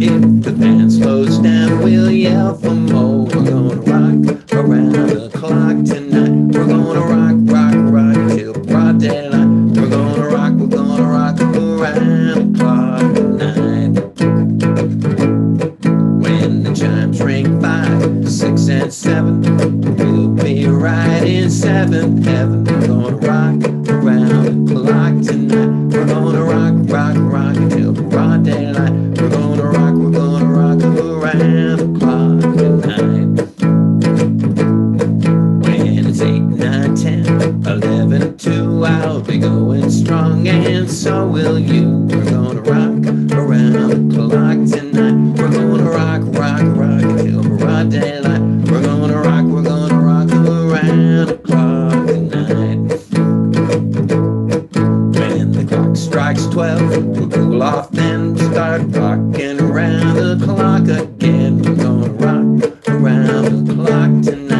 if the band slows down, we'll yell for more. We're gonna rock around the clock tonight. We're gonna rock, rock, rock till broad daylight. We're gonna rock, we're gonna rock around the clock tonight. When the chimes ring five, six, and seven, we'll be right in seventh heaven. We're gonna rock eight, nine, ten, eleven, and two, I'll be going strong, and so will you. We're gonna rock around the clock tonight. We're gonna rock, rock, rock until broad daylight. We're gonna rock, we're gonna rock around the clock tonight. When the clock strikes twelve, we'll cool off, then start rocking around the clock again. We're gonna rock around the clock tonight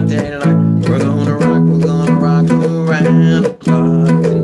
daylight. We're gonna rock, we're gonna rock around the clock.